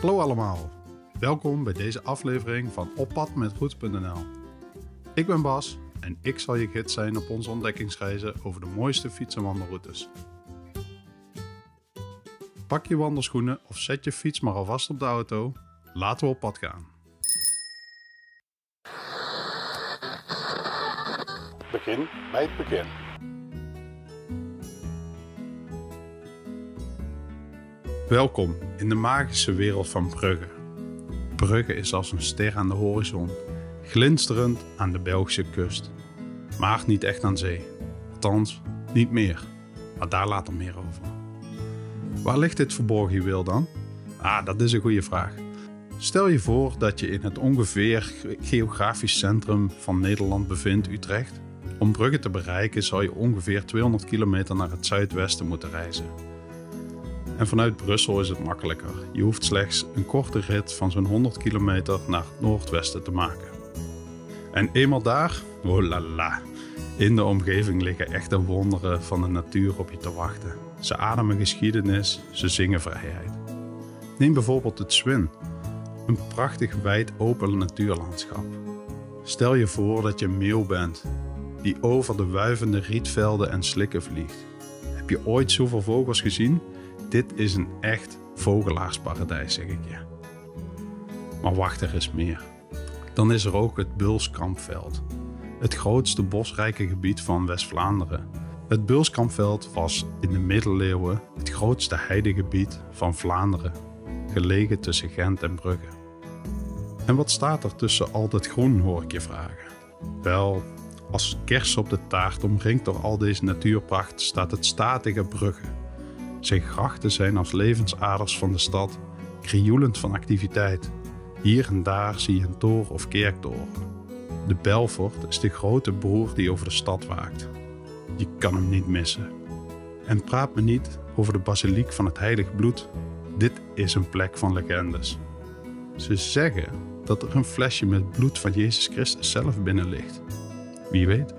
Hallo allemaal, welkom bij deze aflevering van Op pad met. Ik ben Bas en ik zal je gids zijn op onze ontdekkingsreizen over de mooiste fiets- en wandelroutes. Pak je wandelschoenen of zet je fiets maar alvast op de auto. Laten we op pad gaan. Begin bij het begin. Welkom in de magische wereld van Brugge. Brugge is als een ster aan de horizon, glinsterend aan de Belgische kust. Maar niet echt aan zee. Althans, niet meer. Maar daar later meer over. Waar ligt dit verborgen juweel dan? Ah, dat is een goede vraag. Stel je voor dat je in het ongeveer geografisch centrum van Nederland bevindt, Utrecht. Om Brugge te bereiken zou je ongeveer 200 kilometer naar het zuidwesten moeten reizen. En vanuit Brussel is het makkelijker. Je hoeft slechts een korte rit van zo'n 100 kilometer naar het noordwesten te maken. En eenmaal daar, oh la la, in de omgeving liggen echte wonderen van de natuur op je te wachten. Ze ademen geschiedenis, ze zingen vrijheid. Neem bijvoorbeeld het Swin, een prachtig wijd open natuurlandschap. Stel je voor dat je een meeuw bent die over de wuivende rietvelden en slikken vliegt. Heb je ooit zoveel vogels gezien? Dit is een echt vogelaarsparadijs, zeg ik je. Maar wacht, er is meer. Dan is er ook het Bulskampveld, het grootste bosrijke gebied van West-Vlaanderen. Het Bulskampveld was in de middeleeuwen het grootste heidegebied van Vlaanderen, gelegen tussen Gent en Brugge. En wat staat er tussen al dat groen, hoor ik je vragen? Wel, als kers op de taart omringd door al deze natuurpracht staat het statige Brugge. Zijn grachten zijn als levensaders van de stad, krioelend van activiteit. Hier en daar zie je een toren of kerktoren. De Belfort is de grote broer die over de stad waakt. Je kan hem niet missen. En praat me niet over de basiliek van het heilig bloed. Dit is een plek van legendes. Ze zeggen dat er een flesje met bloed van Jezus Christus zelf binnen ligt. Wie weet.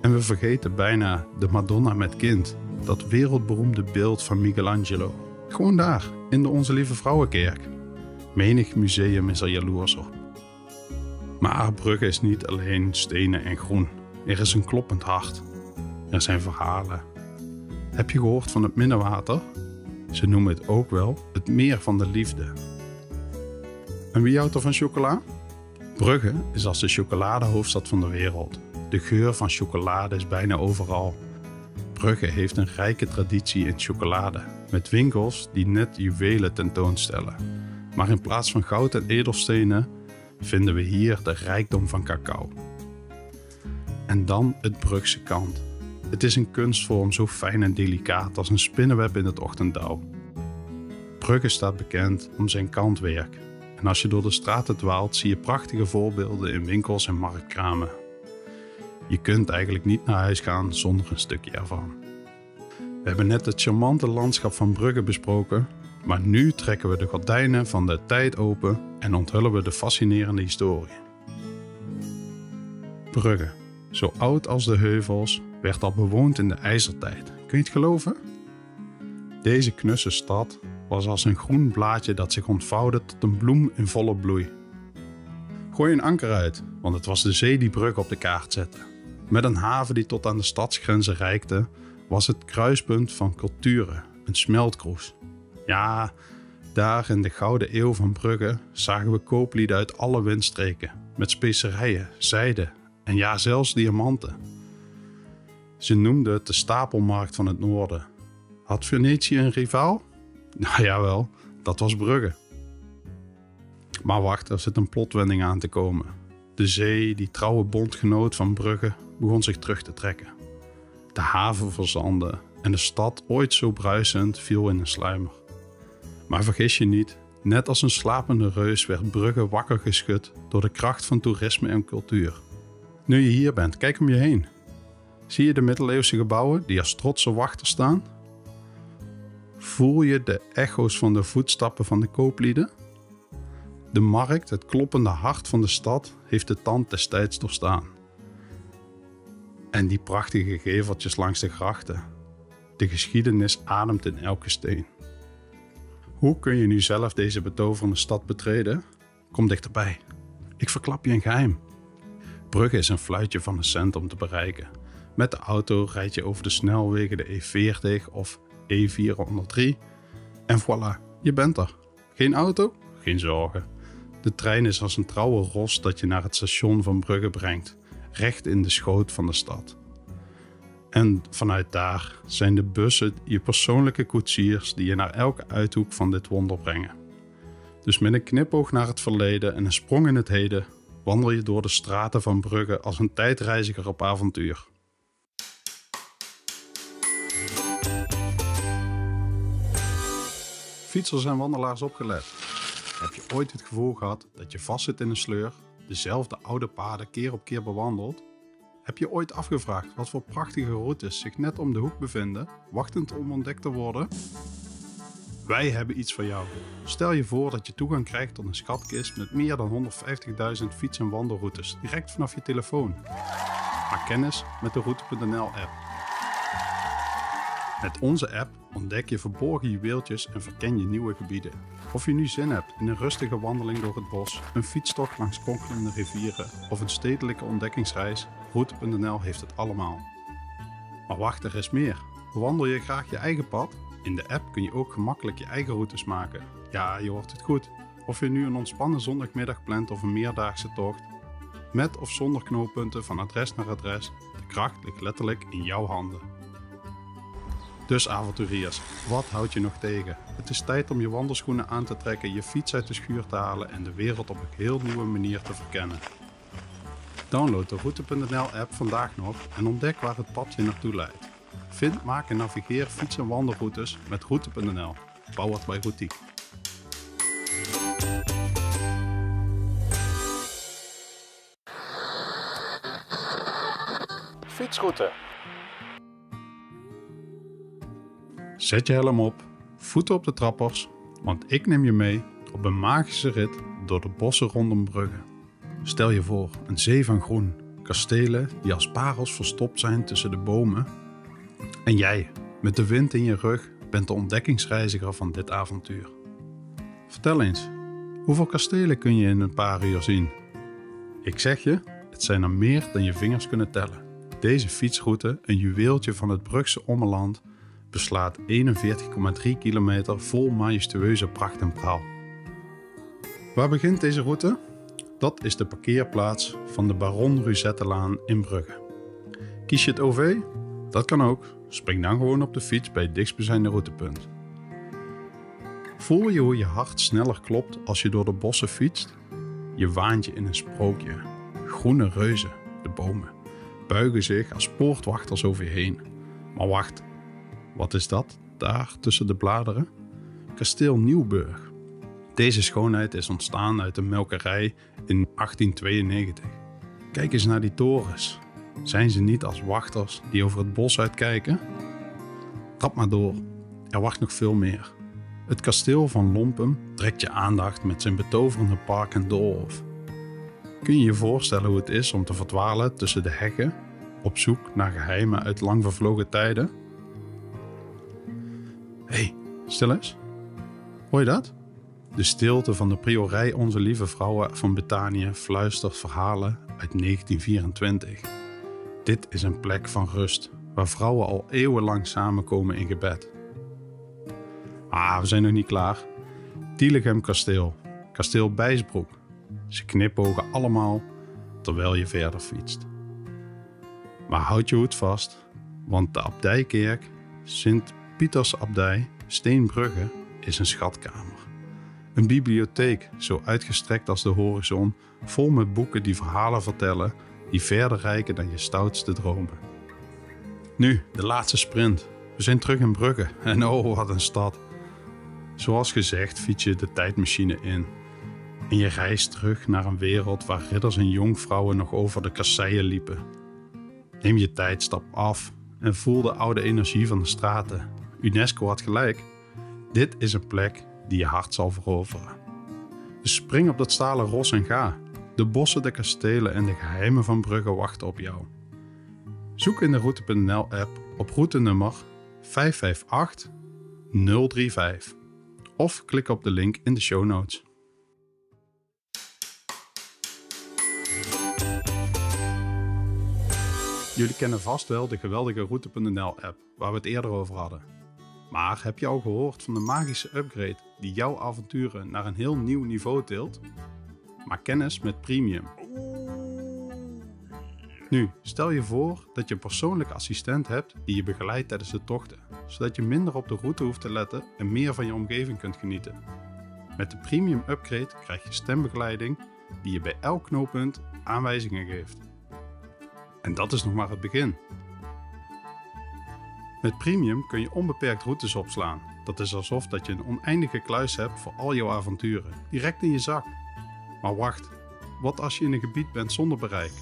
En we vergeten bijna de Madonna met kind, dat wereldberoemde beeld van Michelangelo. Gewoon daar, in de Onze Lieve Vrouwenkerk. Menig museum is er jaloers op. Maar Brugge is niet alleen stenen en groen. Er is een kloppend hart. Er zijn verhalen. Heb je gehoord van het Minnewater? Ze noemen het ook wel het meer van de liefde. En wie houdt er van chocola? Brugge is als de chocoladehoofdstad van de wereld. De geur van chocolade is bijna overal. Brugge heeft een rijke traditie in chocolade, met winkels die net juwelen tentoonstellen. Maar in plaats van goud en edelstenen vinden we hier de rijkdom van cacao. En dan het Brugse kant. Het is een kunstvorm zo fijn en delicaat als een spinnenweb in het ochtenddauw. Brugge staat bekend om zijn kantwerk. En als je door de straten dwaalt, zie je prachtige voorbeelden in winkels en marktkramen. Je kunt eigenlijk niet naar huis gaan zonder een stukje ervan. We hebben net het charmante landschap van Brugge besproken, maar nu trekken we de gordijnen van de tijd open en onthullen we de fascinerende historie. Brugge, zo oud als de heuvels, werd al bewoond in de ijzertijd. Kun je het geloven? Deze knusse stad was als een groen blaadje dat zich ontvouwde tot een bloem in volle bloei. Gooi een anker uit, want het was de zee die Brugge op de kaart zette. Met een haven die tot aan de stadsgrenzen reikte, was het kruispunt van culturen, een smeltkroes. Ja, daar in de gouden eeuw van Brugge zagen we kooplieden uit alle windstreken, met specerijen, zijde en ja, zelfs diamanten. Ze noemden het de stapelmarkt van het noorden. Had Venetië een rivaal? Nou jawel, dat was Brugge. Maar wacht, er zit een plotwending aan te komen. De zee, die trouwe bondgenoot van Brugge, begon zich terug te trekken. De haven verzandde en de stad, ooit zo bruisend, viel in een sluimer. Maar vergis je niet, net als een slapende reus werd Brugge wakker geschud door de kracht van toerisme en cultuur. Nu je hier bent, kijk om je heen. Zie je de middeleeuwse gebouwen die als trotse wachters staan? Voel je de echo's van de voetstappen van de kooplieden? De markt, het kloppende hart van de stad, heeft de tand destijds doorstaan. En die prachtige geveltjes langs de grachten. De geschiedenis ademt in elke steen. Hoe kun je nu zelf deze betoverende stad betreden? Kom dichterbij. Ik verklap je een geheim. Brugge is een fluitje van een cent om te bereiken. Met de auto rijd je over de snelwegen de E40 of E403 en voilà, je bent er. Geen auto? Geen zorgen. De trein is als een trouwe ros dat je naar het station van Brugge brengt, recht in de schoot van de stad. En vanuit daar zijn de bussen je persoonlijke koetsiers die je naar elke uithoek van dit wonder brengen. Dus met een knipoog naar het verleden en een sprong in het heden wandel je door de straten van Brugge als een tijdreiziger op avontuur. Fietsers en wandelaars opgelet. Heb je ooit het gevoel gehad dat je vastzit in een sleur, dezelfde oude paden keer op keer bewandelt? Heb je ooit afgevraagd wat voor prachtige routes zich net om de hoek bevinden, wachtend om ontdekt te worden? Wij hebben iets voor jou. Stel je voor dat je toegang krijgt tot een schatkist met meer dan 150.000 fiets- en wandelroutes direct vanaf je telefoon. Maak kennis met de Route.nl app. Met onze app ontdek je verborgen juweeltjes en verken je nieuwe gebieden. Of je nu zin hebt in een rustige wandeling door het bos, een fietstocht langs kronkelende rivieren of een stedelijke ontdekkingsreis, Route.nl heeft het allemaal. Maar wacht, er is meer. Wandel je graag je eigen pad? In de app kun je ook gemakkelijk je eigen routes maken. Ja, je hoort het goed. Of je nu een ontspannen zondagmiddag plant of een meerdaagse tocht. Met of zonder knooppunten van adres naar adres, de kracht ligt letterlijk in jouw handen. Dus avonturiers, wat houdt je nog tegen? Het is tijd om je wandelschoenen aan te trekken, je fiets uit de schuur te halen en de wereld op een heel nieuwe manier te verkennen. Download de Route.nl app vandaag nog en ontdek waar het pad je naartoe leidt. Vind, maak en navigeer fiets- en wandelroutes met Route.nl. Powered by Routiek. Fietsroute. Zet je helm op, voeten op de trappers, want ik neem je mee op een magische rit door de bossen rondom Brugge. Stel je voor, een zee van groen, kastelen die als parels verstopt zijn tussen de bomen. En jij, met de wind in je rug, bent de ontdekkingsreiziger van dit avontuur. Vertel eens, hoeveel kastelen kun je in een paar uur zien? Ik zeg je, het zijn er meer dan je vingers kunnen tellen. Deze fietsroute, een juweeltje van het Brugse Ommeland, beslaat 41,3 kilometer vol majestueuze pracht en praal. Waar begint deze route? Dat is de parkeerplaats van de Baron Ruzettelaan in Brugge. Kies je het OV? Dat kan ook. Spring dan gewoon op de fiets bij het dichtstbijzijnde routepunt. Voel je hoe je hart sneller klopt als je door de bossen fietst? Je waant je in een sprookje. Groene reuzen, de bomen, buigen zich als poortwachters over je heen. Maar wacht, wat is dat daar tussen de bladeren? Kasteel Nieuwburg. Deze schoonheid is ontstaan uit een melkerij in 1892. Kijk eens naar die torens. Zijn ze niet als wachters die over het bos uitkijken? Trap maar door, er wacht nog veel meer. Het kasteel van Lompum trekt je aandacht met zijn betoverende park en doolhof. Kun je je voorstellen hoe het is om te verdwalen tussen de heggen op zoek naar geheimen uit lang vervlogen tijden? Stil eens. Hoor je dat? De stilte van de priorij Onze Lieve Vrouwen van Betanië fluistert verhalen uit 1924. Dit is een plek van rust, waar vrouwen al eeuwenlang samenkomen in gebed. Ah, we zijn nog niet klaar. Tielegem Kasteel, Kasteel Bijsbroek. Ze knipogen allemaal terwijl je verder fietst. Maar houd je hoed vast, want de abdijkerk Sint Pietersabdij Steenbrugge is een schatkamer. Een bibliotheek zo uitgestrekt als de horizon, vol met boeken die verhalen vertellen die verder reiken dan je stoutste dromen. Nu, de laatste sprint. We zijn terug in Brugge en oh, wat een stad. Zoals gezegd fiets je de tijdmachine in. En je reist terug naar een wereld waar ridders en jonkvrouwen nog over de kasseien liepen. Neem je tijd, stap af en voel de oude energie van de straten. UNESCO had gelijk. Dit is een plek die je hart zal veroveren. Dus spring op dat stalen ros en ga. De bossen, de kastelen en de geheimen van Brugge wachten op jou. Zoek in de Route.nl app op routenummer 558 035 Of klik op de link in de show notes. Jullie kennen vast wel de geweldige Route.nl app waar we het eerder over hadden. Maar heb je al gehoord van de magische upgrade die jouw avonturen naar een heel nieuw niveau tilt? Maak kennis met Premium. Nu, stel je voor dat je een persoonlijke assistent hebt die je begeleidt tijdens de tochten, zodat je minder op de route hoeft te letten en meer van je omgeving kunt genieten. Met de Premium Upgrade krijg je stembegeleiding die je bij elk knooppunt aanwijzingen geeft. En dat is nog maar het begin. Met Premium kun je onbeperkt routes opslaan. Dat is alsof dat je een oneindige kluis hebt voor al jouw avonturen, direct in je zak. Maar wacht, wat als je in een gebied bent zonder bereik?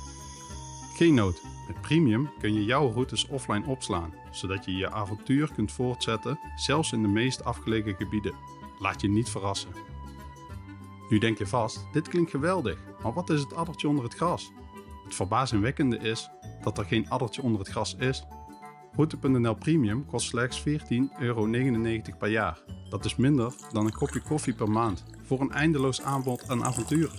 Geen nood, met Premium kun je jouw routes offline opslaan, zodat je je avontuur kunt voortzetten, zelfs in de meest afgelegen gebieden. Laat je niet verrassen. Nu denk je vast, dit klinkt geweldig, maar wat is het addertje onder het gras? Het verbazingwekkende is dat er geen addertje onder het gras is. Route.nl Premium kost slechts 14,99 euro per jaar. Dat is minder dan een kopje koffie per maand voor een eindeloos aanbod aan avonturen.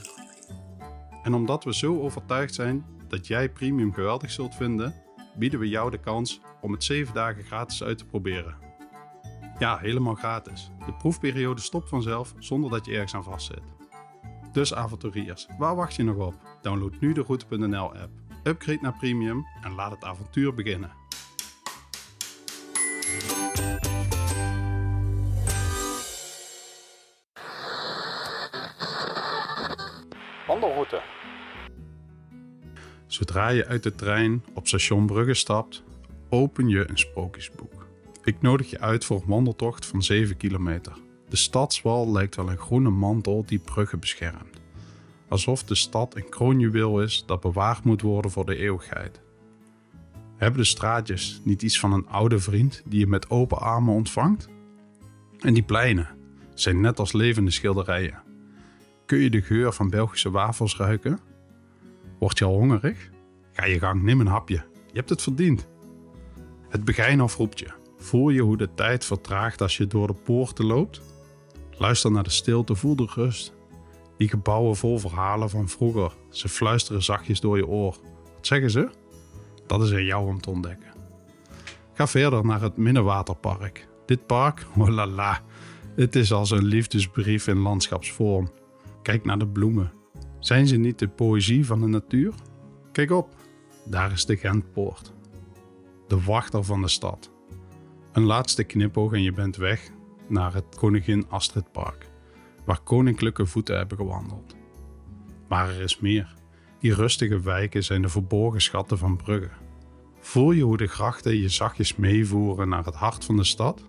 En omdat we zo overtuigd zijn dat jij Premium geweldig zult vinden, bieden we jou de kans om het 7 dagen gratis uit te proberen. Ja, helemaal gratis. De proefperiode stopt vanzelf zonder dat je ergens aan vastzit. Dus avonturiers, waar wacht je nog op? Download nu de Route.nl app, upgrade naar Premium en laat het avontuur beginnen. Zodra je uit de trein op station Brugge stapt, open je een sprookjesboek. Ik nodig je uit voor een wandeltocht van 7 kilometer. De stadswal lijkt wel een groene mantel die Brugge beschermt. Alsof de stad een kroonjuweel is dat bewaard moet worden voor de eeuwigheid. Hebben de straatjes niet iets van een oude vriend die je met open armen ontvangt? En die pleinen zijn net als levende schilderijen. Kun je de geur van Belgische wafels ruiken? Word je al hongerig? Ga je gang, neem een hapje. Je hebt het verdiend. Het begijnhof roept je. Voel je hoe de tijd vertraagt als je door de poorten loopt? Luister naar de stilte, voel de rust. Die gebouwen vol verhalen van vroeger. Ze fluisteren zachtjes door je oor. Wat zeggen ze? Dat is aan jou om te ontdekken. Ga verder naar het Minnewaterpark. Dit park, oh la la, het is als een liefdesbrief in landschapsvorm. Kijk naar de bloemen. Zijn ze niet de poëzie van de natuur? Kijk op, daar is de Gentpoort. De wachter van de stad. Een laatste knipoog en je bent weg naar het Koningin Astrid Park, waar koninklijke voeten hebben gewandeld. Maar er is meer. Die rustige wijken zijn de verborgen schatten van Brugge. Voel je hoe de grachten je zachtjes meevoeren naar het hart van de stad?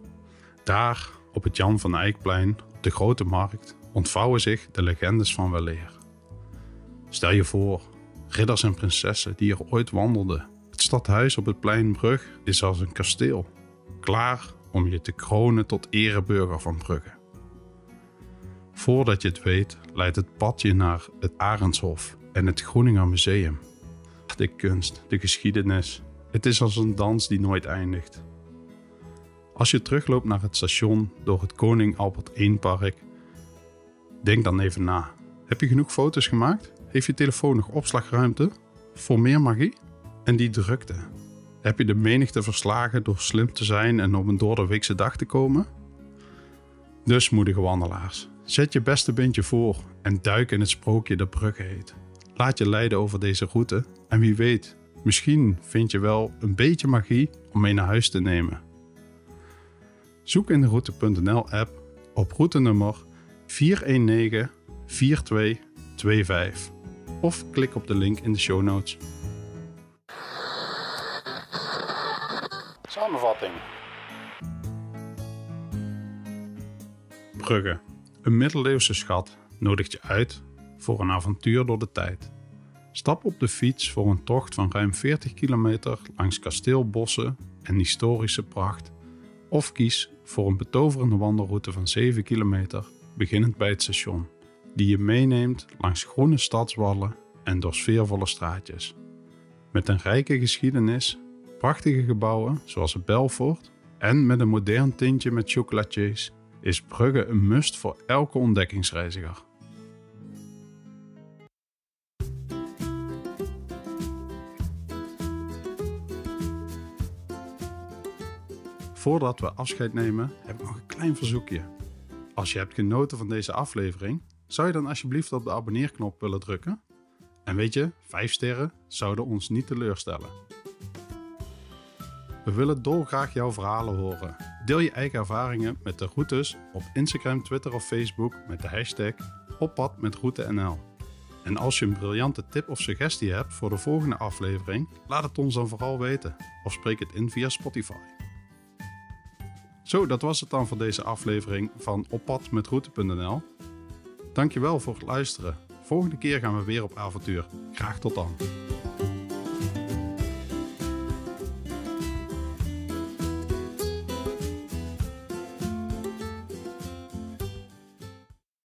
Daar, op het Jan van Eyckplein, op de grote markt, ontvouwen zich de legendes van weleer. Stel je voor, ridders en prinsessen die er ooit wandelden. Het stadhuis op het Pleinbrug is als een kasteel, klaar om je te kronen tot ereburger van Brugge. Voordat je het weet, leidt het pad je naar het Arendshof en het Groeninger Museum. De kunst, de geschiedenis, het is als een dans die nooit eindigt. Als je terugloopt naar het station door het Koning Albert I Park, denk dan even na. Heb je genoeg foto's gemaakt? Heeft je telefoon nog opslagruimte voor meer magie? En die drukte. Heb je de menigte verslagen door slim te zijn en op een door weekse dag te komen? Dus moedige wandelaars, zet je beste bindje voor en duik in het sprookje dat Brugge heet. Laat je leiden over deze route en wie weet, misschien vind je wel een beetje magie om mee naar huis te nemen. Zoek in de Route.nl app op routenummer 419 4225 of klik op de link in de show notes. Samenvatting. Brugge, een middeleeuwse schat, nodigt je uit voor een avontuur door de tijd. Stap op de fiets voor een tocht van ruim 40 kilometer langs kasteelbossen en historische pracht, of kies voor een betoverende wandelroute van 7 kilometer, beginnend bij het station die je meeneemt langs groene stadswallen en door sfeervolle straatjes. Met een rijke geschiedenis, prachtige gebouwen zoals het Belfort en met een modern tintje met chocolatiers is Brugge een must voor elke ontdekkingsreiziger. Voordat we afscheid nemen, heb ik nog een klein verzoekje. Als je hebt genoten van deze aflevering, zou je dan alsjeblieft op de abonneerknop willen drukken? En weet je, 5 sterren zouden ons niet teleurstellen. We willen dolgraag jouw verhalen horen. Deel je eigen ervaringen met de routes op Instagram, Twitter of Facebook met de hashtag oppad met route.nl. En als je een briljante tip of suggestie hebt voor de volgende aflevering, laat het ons dan vooral weten of spreek het in via Spotify. Zo, dat was het dan voor deze aflevering van Oppad met route.nl. Dankjewel voor het luisteren. Volgende keer gaan we weer op avontuur. Graag tot dan.